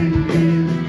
can feel